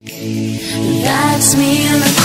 That's me in the